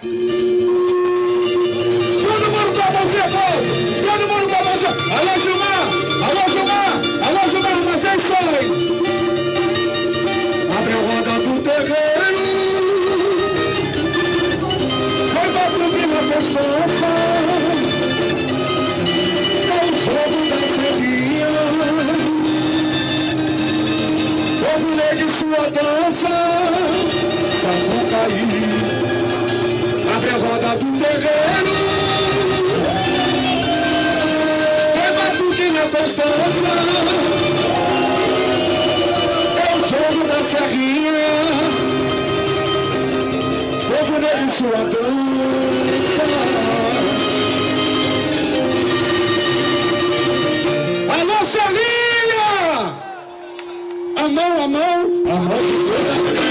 Todo mundo com a mãozinha, pô! Todo mundo com a mãozinha! Alô, Gilmar! Alô, Gilmar! Alô, Gilmar, uma vez só, hein? a roda do terreiro Foi pra cumprir uma festança É o jogo da Sevilha Povo de sua dança moda do terreiro. É batuque na festança. É o jogo da serrinha. Povo negro sua dança. Alô, serrinha! A mão, a mão, a mão de toda